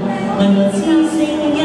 Thank you.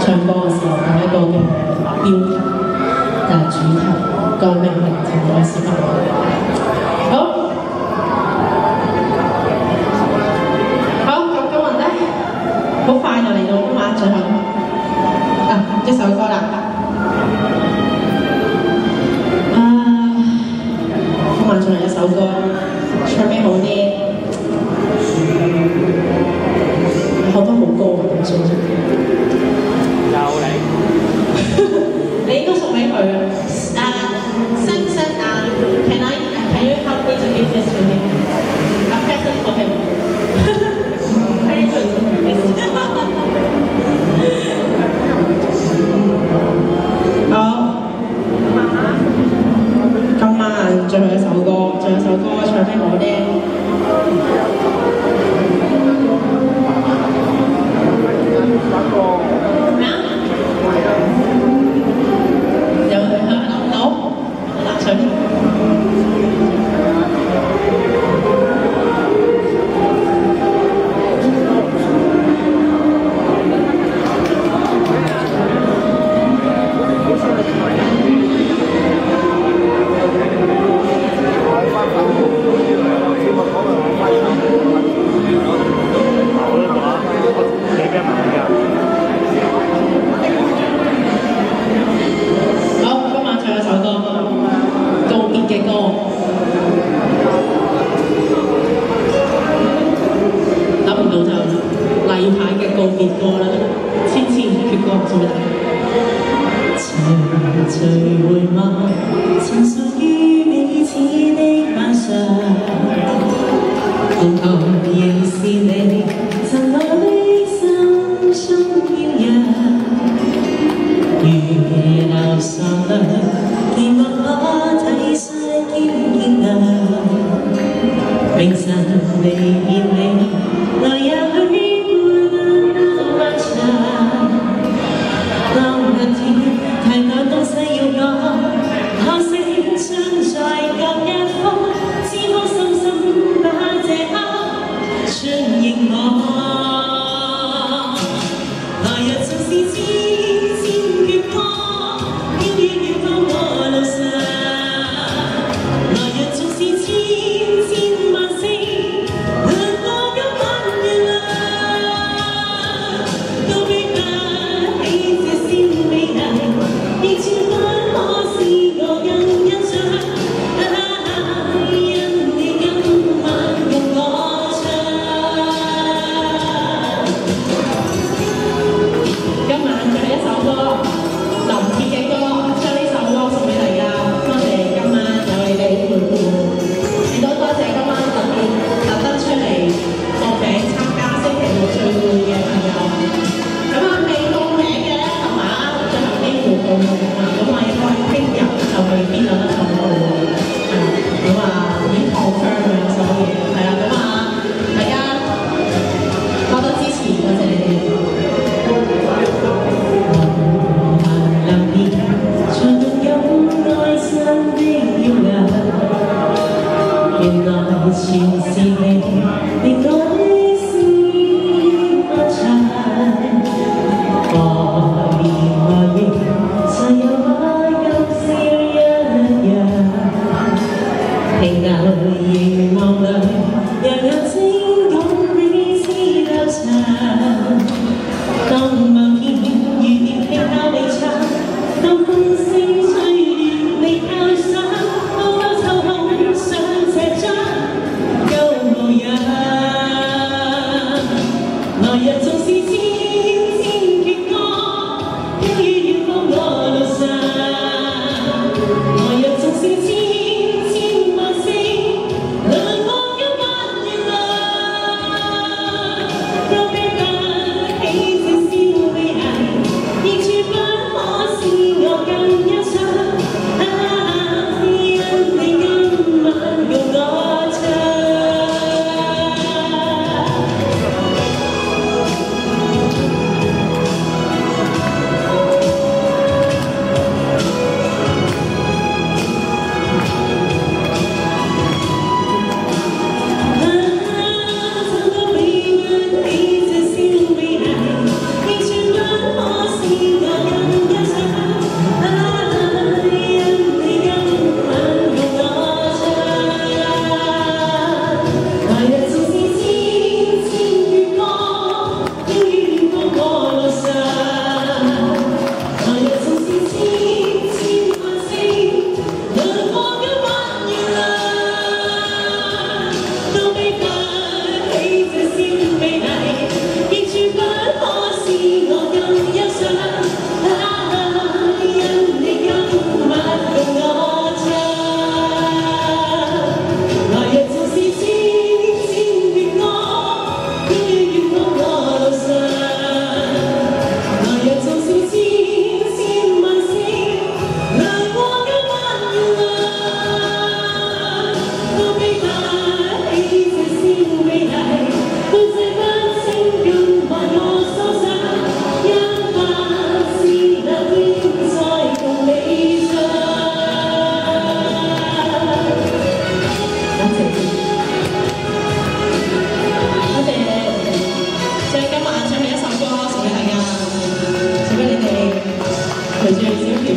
唱歌的时候，讲一个目标，但主题命明情感是吧？好，好，咁今日呢，好快就嚟到今晚最后啊，一首歌啦，啊，今晚仲系一首歌。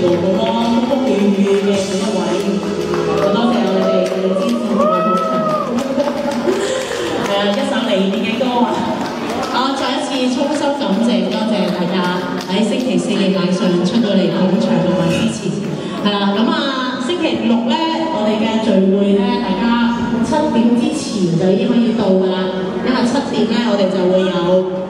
好多風風雨雨嘅每一位，好多謝我哋嘅支持同埋捧場。誒，一首嚟年嘅歌啊！我再一次衷心感謝，多謝大家喺星期四嘅晚上出到嚟捧場同埋支持。誒，咁啊，星期六咧，我哋嘅聚會咧，大家七點之前就已經可以到㗎啦，因為七點咧，我哋就會有。